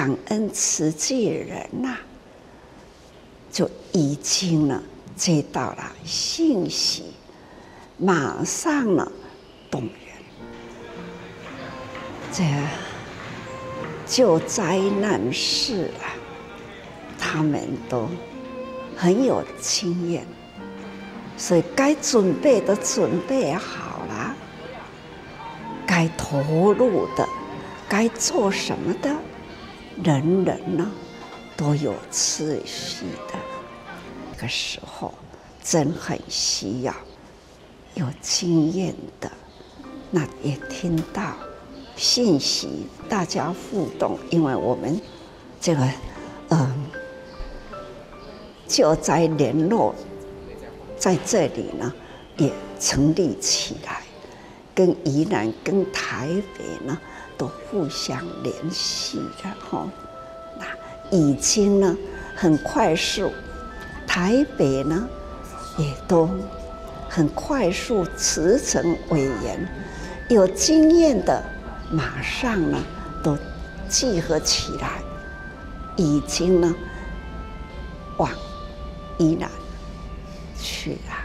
感恩慈济人呐，就已经呢接到了信息，马上呢动员，这救灾难事啊，他们都很有经验，所以该准备的准备好了，该投入的。该做什么的，人人呢都有次序的。这个时候真很需要有经验的，那也听到信息，大家互动，因为我们这个嗯救灾联络在这里呢也成立起来，跟宜兰、跟台北呢。都互相联系的哈，那已经呢很快速，台北呢也都很快速辞成委员，有经验的马上呢都集合起来，已经呢往宜兰去了，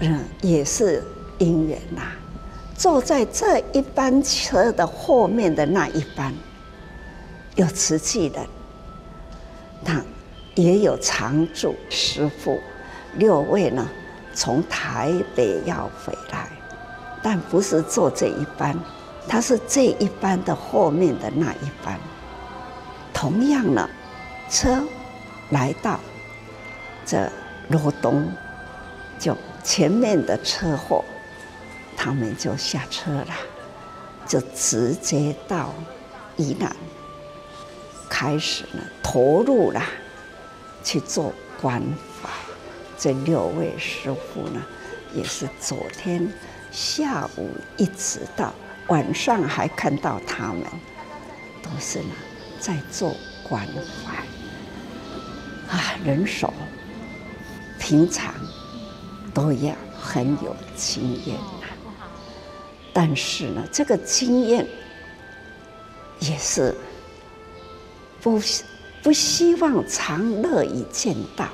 嗯，也是姻缘呐。坐在这一班车的后面的那一班，有瓷器的，那也有常住师傅，六位呢从台北要回来，但不是坐这一班，他是这一班的后面的那一班。同样呢，车来到这罗东，就前面的车祸。他们就下车了，就直接到宜兰，开始了投入了去做官法。这六位师傅呢，也是昨天下午一直到晚上还看到他们，都是呢在做官法。啊，人手平常都要很有经验。但是呢，这个经验也是不不希望常乐意见到。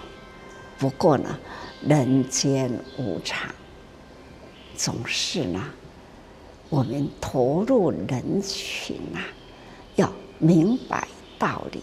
不过呢，人间无常，总是呢，我们投入人群啊，要明白道理，